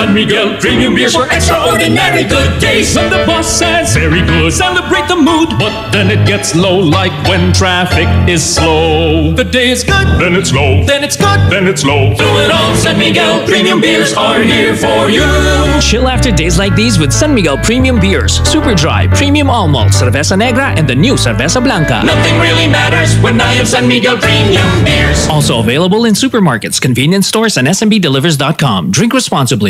San Miguel Premium Beers for extraordinary good days. When the boss says very good, celebrate the mood. But then it gets low, like when traffic is slow. The day is good, then it's low. Then it's good, then it's low. Do it all, San Miguel Premium Beers are here for you. Chill after days like these with San Miguel Premium Beers. Super Dry, Premium All Malt, Cerveza Negra, and the new Cerveza Blanca. Nothing really matters when I have San Miguel Premium Beers. Also available in supermarkets, convenience stores, and SMBDelivers.com. Drink responsibly.